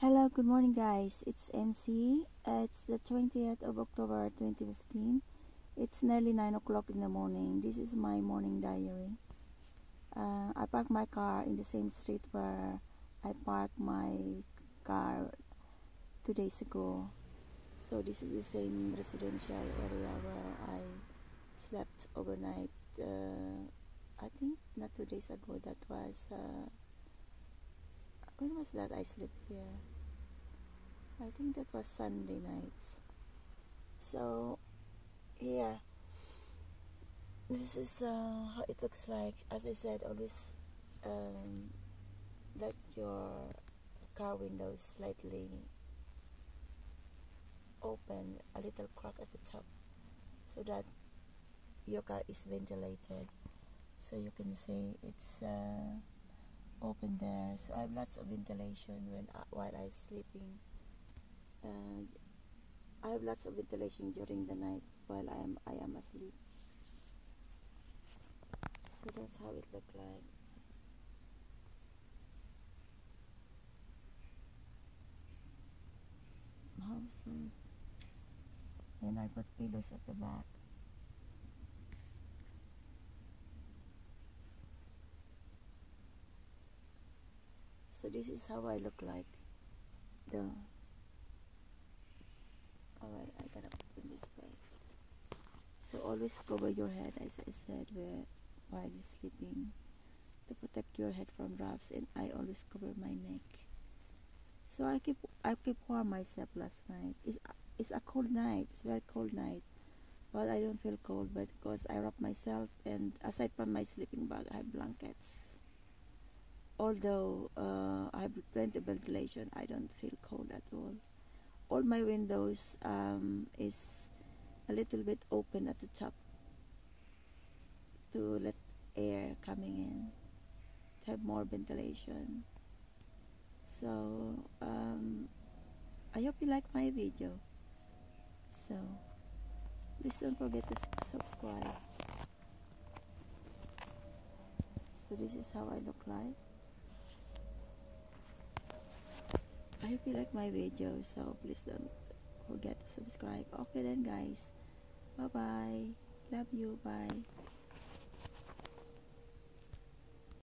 Hello, good morning, guys. It's MC. Uh, it's the 20th of October 2015. It's nearly 9 o'clock in the morning. This is my morning diary. Uh, I parked my car in the same street where I parked my car two days ago. So, this is the same residential area where I slept overnight. Uh, I think not two days ago, that was. When was that I slept here? I think that was Sunday nights. So yeah. this is uh, how it looks like. As I said, always um, let your car windows slightly open, a little crack at the top, so that your car is ventilated. So you can see it's. Uh, open there. So I have lots of ventilation when uh, while I'm sleeping. Uh, I have lots of ventilation during the night while I am I am asleep. So that's how it look like. Houses. And I put pillows at the back so this is how I look like. The alright I gotta put it this way. So always cover your head as I said where, while you're sleeping to protect your head from drafts and I always cover my neck. So I keep I keep warm myself last night. It's, it's a cold night it's very cold night. But I don't feel cold but because I wrap myself and aside from my sleeping bag I have blankets although uh, I have plenty of ventilation, I don't feel cold at all. All my windows um, is a little bit open at the top to let air coming in, to have more ventilation. So um, I hope you like my video. So please don't forget to subscribe. So this is how I look like. I hope you like my video so please don't forget to subscribe. Okay then guys. Bye bye love you. Bye